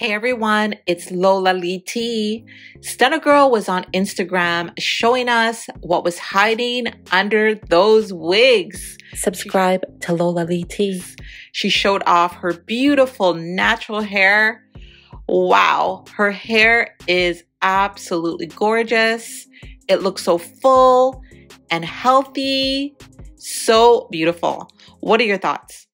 Hey everyone, it's Lola Lee Tea. Stunna Girl was on Instagram showing us what was hiding under those wigs. Subscribe to Lola Lee Tea. She showed off her beautiful natural hair. Wow, her hair is absolutely gorgeous. It looks so full and healthy. So beautiful. What are your thoughts?